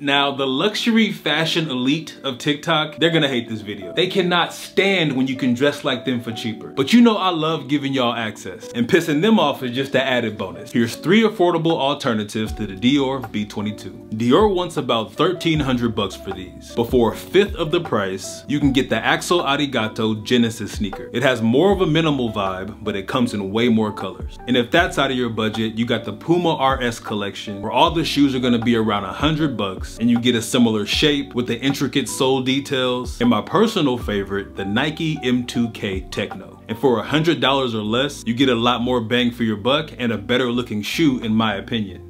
Now, the luxury fashion elite of TikTok, they're gonna hate this video. They cannot stand when you can dress like them for cheaper. But you know I love giving y'all access, and pissing them off is just an added bonus. Here's three affordable alternatives to the Dior B22. Dior wants about 1300 bucks for these. But for a fifth of the price, you can get the Axel Arigato Genesis sneaker. It has more of a minimal vibe, but it comes in way more colors. And if that's out of your budget, you got the Puma RS collection, where all the shoes are gonna be around 100 bucks and you get a similar shape with the intricate sole details. And my personal favorite, the Nike M2K Techno. And for $100 or less, you get a lot more bang for your buck and a better looking shoe in my opinion.